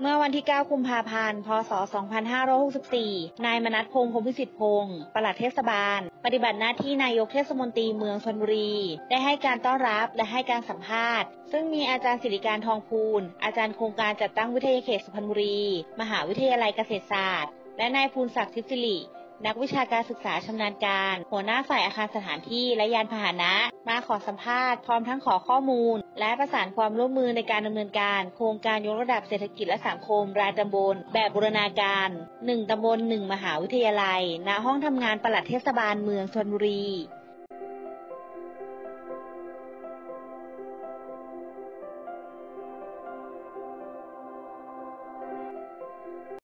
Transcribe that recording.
เมื่อวันที่ 9 กุมภาพันธ์ พศ 2564 นายมนัสพงศ์พรหมพิสิทธิพงศ์ปลัดเทศบาล ปฏิบัติหน้าที่นายกเทศมนตรีเมืองชนบุรี ได้ให้การต้อนรับและให้การสัมภาษณ์ ซึ่งมีอาจารย์สิริการทองพูล อาจารย์โครงการจัดตั้งวิทยาเขตสุพรรณบุรี มหาวิทยาลัยเกษตรศาสตร์ และนายภูลศักดิ์ทิศิริ นักวิชาการศึกษาชำนาญการ หัวหน้าฝ่ายอาคารสถานที่และยานพาหนะ มาขอสัมภาษณ์พร้อมทั้งขอข้อมูล และประสานความร่วมมือในการดำเนินการ โครงการยกระดับเศรษฐกิจและสังคม รายตำบล แบบบูรณาการ 1ตำบล 1 มหาวิทยาลัย ณห้องทำงานปลัดเทศบาลเมืองชลบุรี